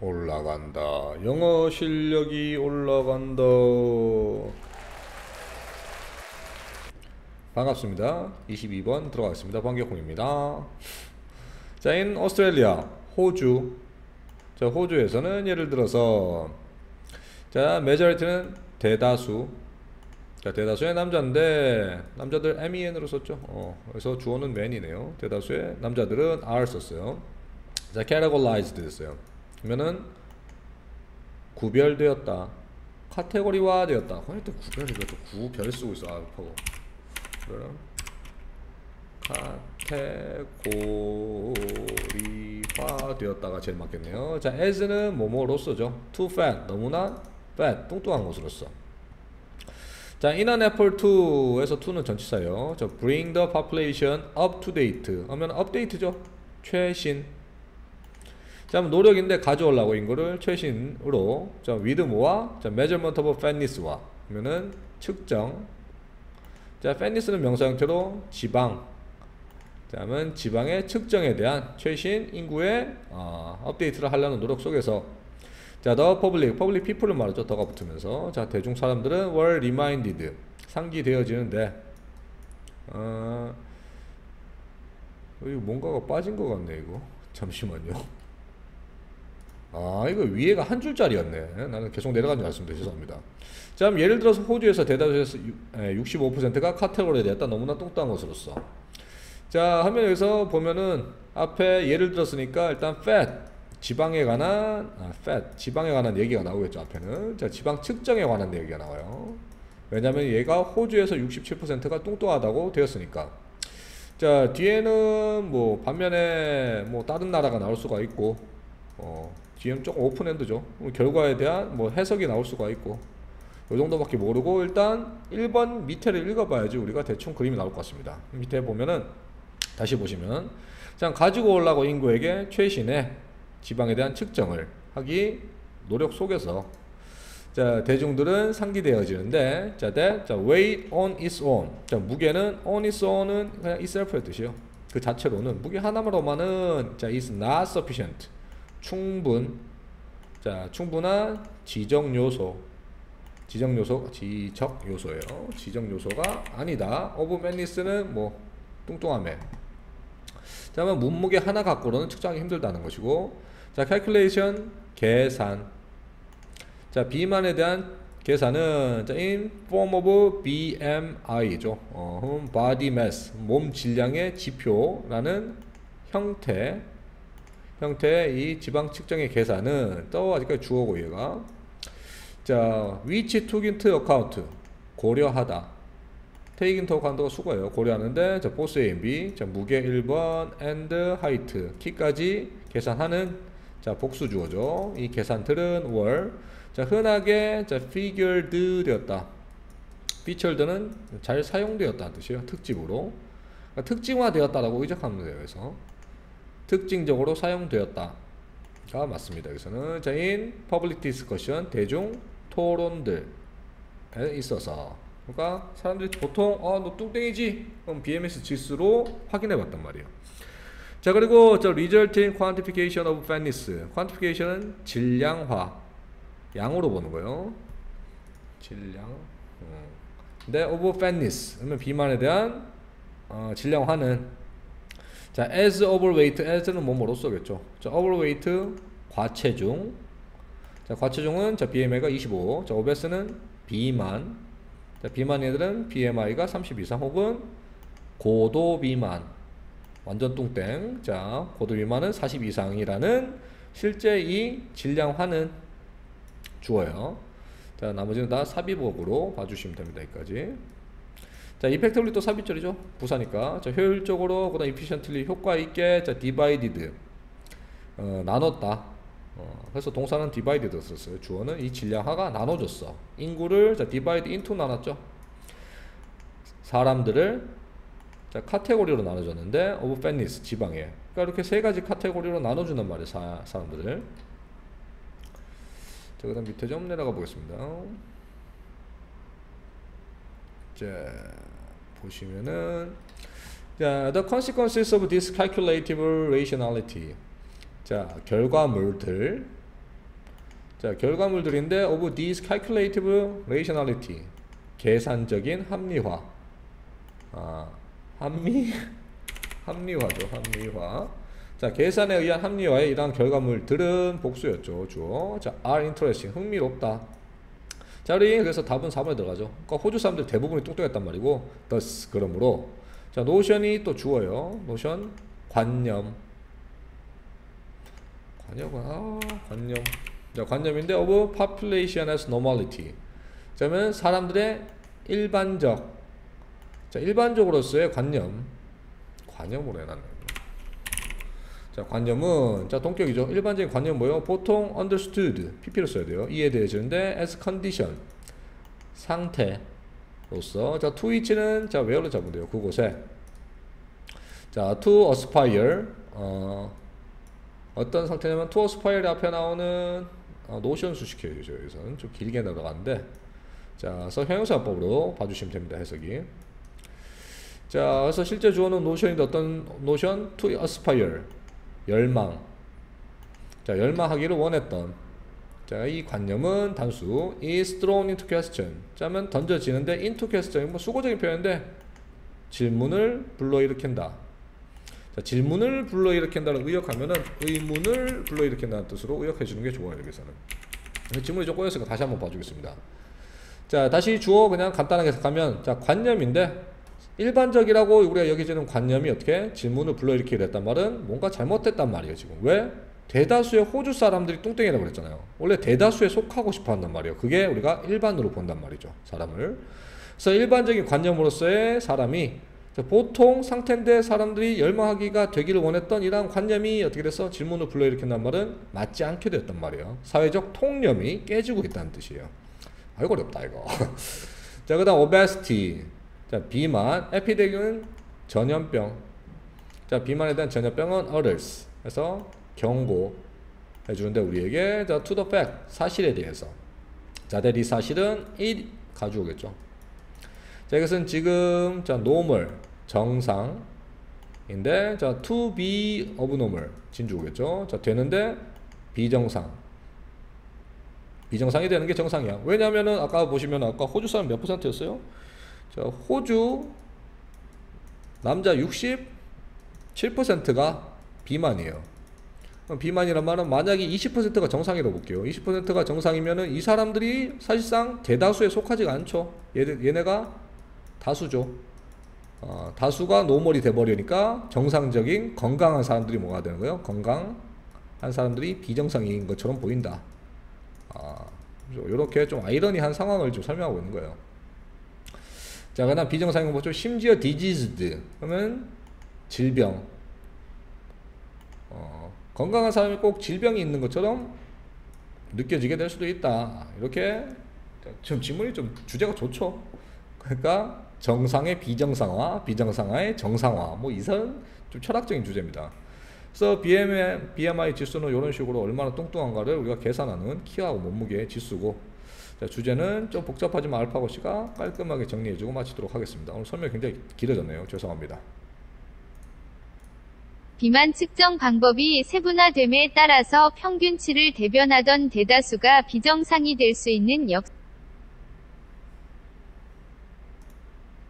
올라간다. 영어 실력이 올라간다. 반갑습니다. 22번 들어가겠습니다. 방격홍입니다. 자, 인 오스트레일리아, 호주. 자, 호주에서는 예를 들어서 자, 메저리티는 대다수. 자, 대다수의 남자인데 남자들 MEN으로 썼죠. 어, 그래서 주어는 man이네요. 대다수의 남자들은 are 썼어요. 자, categorized 됐어요. 그러면은 구별되었다. 카테고리화 되었다. 아니 또 구별 이거 또 구별 쓰고 있어. 아, 아파고. 그럼 카테고리화 되었다가 제일 맞겠네요. 자, as는 뭐뭐로서죠. too fat 너무나 fat 뚱뚱한 것으로서. 자, in an effort to에서 to는 전치사예요. 저 bring the population up to date 하면 update죠. 최신. 자, 노력인데 가져오려고 인거를 최신으로 자, with 뭐와 자, measurement of fatness와 하면은 측정. 자, fatness는 명사 형태로 지방. 자, 하면 지방의 측정에 대한 최신 인구의 어, 업데이트를 하려는 노력 속에서 자, the public, public people을 말하죠. 더가 붙으면서. 자, 대중 사람들은 were reminded. 상기되어지는데, 어, 이거 뭔가가 빠진 것 같네, 이거. 잠시만요. 아, 이거 위에가 한 줄짜리였네. 나는 계속 내려간 줄 알았습니다. 죄송합니다. 자, 예를 들어서 호주에서 대다수에서 65%가 카테고리에 대했다. 너무나 뚱뚱한 것으로서. 자, 하면 여기서 보면은 앞에 예를 들었으니까 일단 fat, 지방에 관한 아, fat, 지방에 관한 얘기가 나오겠죠 앞에는 자 지방 측정에 관한 얘기가 나와요 왜냐하면 얘가 호주에서 67%가 뚱뚱하다고 되었으니까 자 뒤에는 뭐 반면에 뭐 다른 나라가 나올 수가 있고 어 뒤에는 조금 오픈핸드죠. 결과에 대한 뭐 해석이 나올 수가 있고 요 정도밖에 모르고 일단 1번 밑에를 읽어봐야지 우리가 대충 그림이 나올 것 같습니다. 밑에 보면은 다시 보시면 자 가지고 올라고 인구에게 최신의 지방에 대한 측정을 하기 노력 속에서 자 대중들은 상기되어지는데 자, that, 자 weight on its own. 자 무게는 on its own은 그냥 itself의 뜻이요. 그 자체로는 무게 하나로만은 자 is not sufficient 충분 자 충분한 지적 요소 지적 요소 지적 요소예요 지적 요소가 아니다 of madness는 뭐 뚱뚱함에 자 그러면 몸무게 하나 갖고는 측정하기 힘들다는 것이고 자, calculation 계산. 자, 비만에 대한 계산은 자, in form of BMI죠. 어, body mass, 몸 질량의 지표라는 형태. 형태의 이 지방 측정의 계산은 또 아직까지 주어고 얘가. 자, took into account 고려하다. into account가 수거예요. 고려하는데 자, both A B. 자, 무게 1번 and height 키까지 계산하는 자, 복수 주어죠. 이 계산틀은 were. 자, 흔하게 자, figured 되었다. featured는 잘 사용되었다는 뜻이에요. 특집으로. 그러니까 특징화되었다라고 의적하면 돼요. 그래서 특징적으로 사용되었다가 맞습니다. 여기서는 자, in public discussion 대중 토론들에 있어서 그러니까 사람들이 보통 어, 너 뚱땡이지? 그럼 BMS 지수로 확인해 봤단 말이에요. 자 그리고 저 resulting quantification of fatness quantification은 질량화 양으로 보는 거예요 질량 어. 근데 of fatness 그러면 비만에 대한 어, 질량화는 자 as overweight as는 뭐뭐로 써겠죠 자 overweight 과체중 자 과체중은 자 BMI가 25 자 obes는 비만 자 비만 애들은 BMI가 30 이상 혹은 고도 비만 완전 뚱땡. 자, 고도 미만은 40 이상이라는 실제 이 질량화는 주어요. 자, 나머지는 다 삽입어구로 봐주시면 됩니다. 여기까지. 자, 이펙트블리 또 삽입절이죠. 부사니까. 자, 효율적으로, 그 다음 efficiently, 효과 있게, 자, divided. 어, 나눴다. 어, 그래서 동사는 divided 썼어요. 주어는 이 질량화가 나눠줬어. 인구를, 자, divide into 나눴죠. 사람들을 자, 카테고리로 나눠졌는데 of fatness 지방에 그러니까 이렇게 세 가지 카테고리로 나눠주는 말이에요 사, 사람들을 자 그다음 밑에 좀 내려가 보겠습니다 자 보시면은 자 the consequences of this calculative rationality 자 결과물들 자, 결과물들인데 of these calculative rationality. 계산적인 합리화. 아, 합리 합리화죠. 합리화. 자, 계산에 의한 합리화의 이러한 결과물들은 복수였죠. 주어. 자, are interesting. 흥미롭다. 자, 우리 그래서 답은 4번에 들어가죠. 그러니까 호주 사람들 대부분이 똑똑했단 말이고, thus 그러므로 자, notion이 또 주어요. notion 관념. 관념 아, 관념. 자, 관념인데 of population as normality. 그러면 사람들의 일반적 자, 일반적으로서의 관념. 관념으로 해놨네. 자, 관념은 자, 동격이죠. 일반적인 관념 뭐예요? 보통 understood PP를 써야 돼요. 이해되어지는데 as condition 상태로서 자, to which는 자, where로 잡으면 돼요. 그곳에 자, to aspire 어, 어떤 상태냐면 to aspire 앞에 나오는 어, notion 수식해요. 여기서는 좀 길게 들어가는데 자, 그래서 형용사법으로 봐주시면 됩니다. 해석이. 자, 그래서 실제 주어는 notion인데 어떤 notion? to aspire. 열망. 자, 열망하기를 원했던. 자, 이 관념은 단수 is thrown into question. 자면 던져지는데 into question. 뭐 숙어적인 표현인데 질문을 불러일으킨다. 자, 질문을 불러일으킨다를 의역하면은 의문을 불러일으킨다는 뜻으로 의역해 주는 게 좋아요, 여기서는. 질문이 좀 꼬였으니까 다시 한번 봐주겠습니다. 자, 다시 주어 그냥 간단하게 해석하면 자, 관념인데 일반적이라고 우리가 여기지는 관념이 어떻게 질문을 불러일으키게 됐단 말은 뭔가 잘못됐단 말이에요, 지금. 왜? 대다수의 호주 사람들이 뚱땡이라고 그랬잖아요. 원래 대다수에 속하고 싶어 한단 말이에요. 그게 우리가 일반으로 본단 말이죠, 사람을. 그래서 일반적인 관념으로서의 사람이 보통 상태인데 사람들이 열망하기가 되기를 원했던 이러한 관념이 어떻게 돼서 질문을 불러일으킨단 말은 맞지 않게 됐단 말이에요. 사회적 통념이 깨지고 있다는 뜻이에요. 아이고 어렵다 이거. 자 그 다음 obesity. 자 비만. 에피데믹은 전염병. 자 비만에 대한 전염병은 others. 그래서 경고 해주는데 우리에게 자 to the fact 사실에 대해서. 자이 사실은 it 가져오겠죠. 자 이것은 지금 자 normal 정상 인데 자 to be abnormal 진주겠죠. 자 되는데 비정상 비정상이 되는 게 정상이야. 왜냐면은 아까 보시면 아까 호주 사람 몇 퍼센트였어요? 자, 호주 남자 67%가 비만이에요. 비만이란 말은 만약에 20%가 정상이라고 볼게요. 20%가 정상이면은 이 사람들이 사실상 대다수에 속하지가 않죠. 얘, 얘네가 다수죠. 어, 다수가 normal이 돼버리니까 정상적인 건강한 사람들이 뭐가 되는 거예요? 건강한 사람들이 비정상인 것처럼 보인다. 아, 이렇게 좀 아이러니한 상황을 좀 설명하고 있는 거예요. 자, 그 다음 비정상인 뭐죠? 심지어 diseased 그러면 질병. 어, 건강한 사람이 꼭 질병이 있는 것처럼 느껴지게 될 수도 있다. 이렇게 좀 질문이 좀 주제가 좋죠. 그러니까 정상의 비정상화, 비정상화의 정상화. 뭐 이런 좀 철학적인 주제입니다. 그래서 BMI, BMI 지수는 이런 식으로 얼마나 뚱뚱한가를 우리가 계산하는 키하고 몸무게 지수고 자, 주제는 좀 복잡하지만 알파고 씨가 깔끔하게 정리해주고 마치도록 하겠습니다. 오늘 설명 굉장히 길어졌네요. 죄송합니다. 비만 측정 방법이 세분화됨에 따라서 평균치를 대변하던 대다수가 비정상이 될 수 있는 역